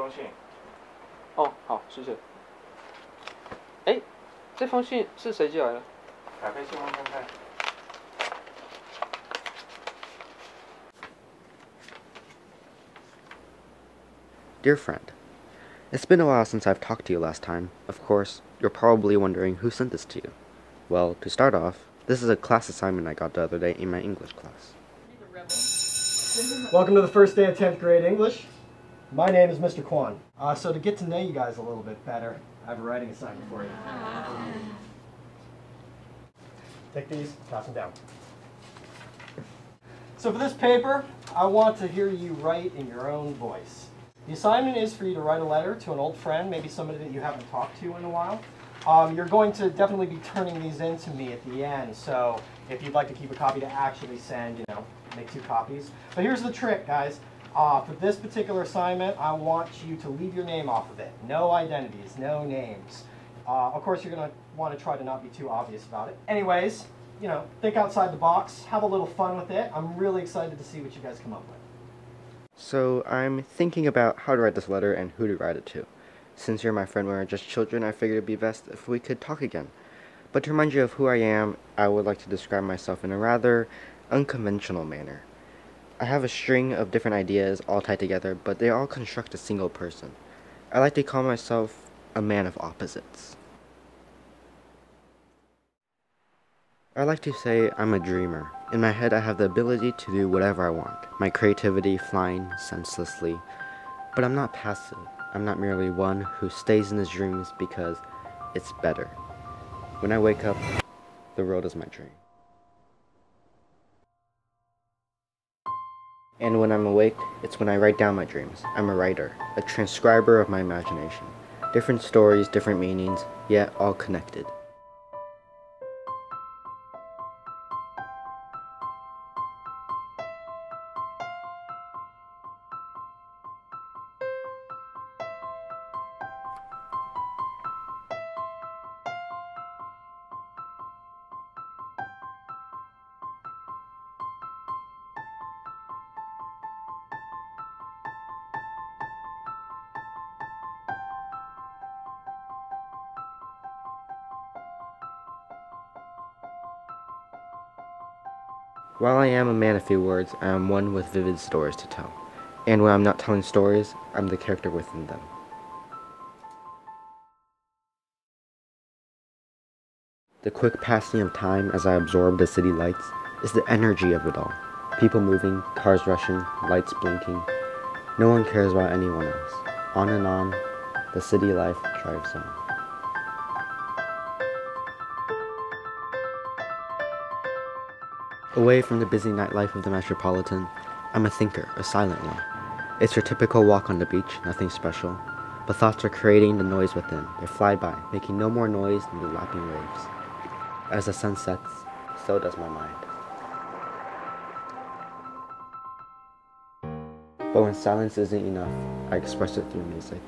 封信。哦，好，谢谢。哎，这封信是谁寄来的？打开信封看看。Dear friend, it's been a while since I've talked to you last time. Of course, you're probably wondering who sent this to you. Well, to start off, this is a class assignment I got the other day in my English class. Welcome to the first day of 10th grade English. My name is Mr. Kwan. Uh, so to get to know you guys a little bit better, I have a writing assignment for you. Take these, pass them down. So for this paper, I want to hear you write in your own voice. The assignment is for you to write a letter to an old friend, maybe somebody that you haven't talked to in a while. Um, you're going to definitely be turning these in to me at the end, so if you'd like to keep a copy to actually send, you know, make two copies. But here's the trick, guys. Uh, for this particular assignment, I want you to leave your name off of it. No identities, no names. Uh, of course, you're going to want to try to not be too obvious about it. Anyways, you know, think outside the box, have a little fun with it. I'm really excited to see what you guys come up with. So, I'm thinking about how to write this letter and who to write it to. Since you're my friend we are just children, I figured it'd be best if we could talk again. But to remind you of who I am, I would like to describe myself in a rather unconventional manner. I have a string of different ideas all tied together, but they all construct a single person. I like to call myself a man of opposites. I like to say I'm a dreamer. In my head, I have the ability to do whatever I want, my creativity flying senselessly. But I'm not passive. I'm not merely one who stays in his dreams because it's better. When I wake up, the world is my dream. And when I'm awake, it's when I write down my dreams. I'm a writer, a transcriber of my imagination. Different stories, different meanings, yet all connected. While I am a man of few words, I am one with vivid stories to tell. And when I'm not telling stories, I'm the character within them. The quick passing of time as I absorb the city lights is the energy of it all. People moving, cars rushing, lights blinking. No one cares about anyone else. On and on, the city life drives on. Away from the busy nightlife of the metropolitan, I'm a thinker, a silent one. It's your typical walk on the beach, nothing special. But thoughts are creating the noise within. They fly by, making no more noise than the lapping waves. As the sun sets, so does my mind. But when silence isn't enough, I express it through music.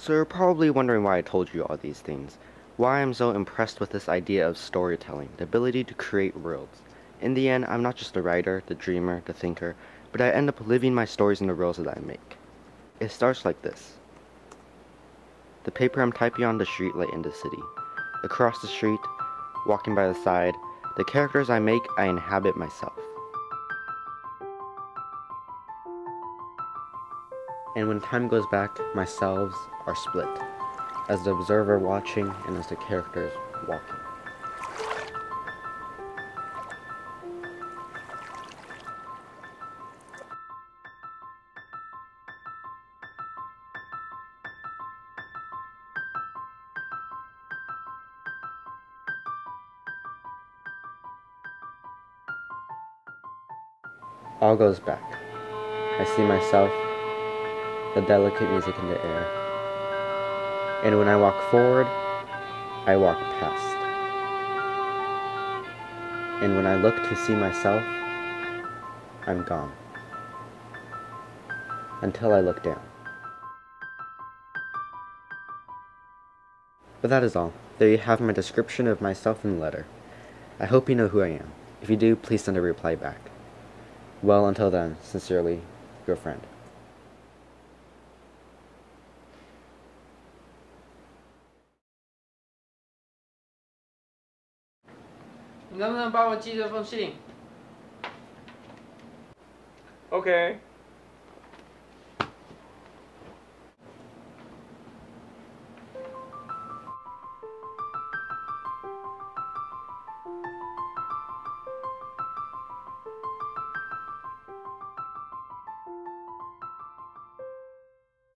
So you're probably wondering why I told you all these things. Why I'm so impressed with this idea of storytelling, the ability to create worlds. In the end, I'm not just the writer, the dreamer, the thinker, but I end up living my stories in the worlds that I make. It starts like this. The paper I'm typing on the street light in the city. Across the street, walking by the side, the characters I make, I inhabit myself. And when time goes back, my selves are split, as the observer watching and as the characters walking. All goes back. I see myself the delicate music in the air. And when I walk forward, I walk past. And when I look to see myself, I'm gone. Until I look down. But that is all. There you have my description of myself in the letter. I hope you know who I am. If you do, please send a reply back. Well, until then, sincerely, your friend. 能不能帮我寄这封信？？OK